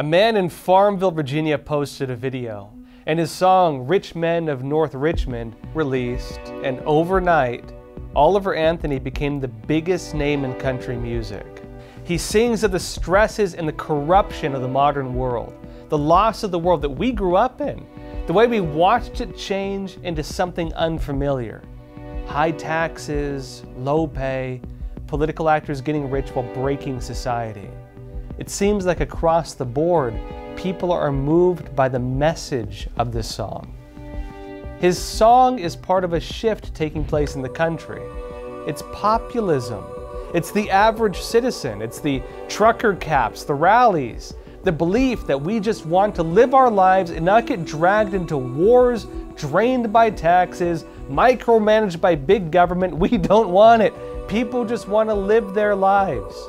A man in Farmville, Virginia posted a video, and his song Rich Men of North Richmond released, and overnight, Oliver Anthony became the biggest name in country music. He sings of the stresses and the corruption of the modern world, the loss of the world that we grew up in, the way we watched it change into something unfamiliar. High taxes, low pay, political actors getting rich while breaking society. It seems like across the board, people are moved by the message of this song. His song is part of a shift taking place in the country. It's populism. It's the average citizen. It's the trucker caps, the rallies, the belief that we just want to live our lives and not get dragged into wars, drained by taxes, micromanaged by big government. We don't want it. People just want to live their lives.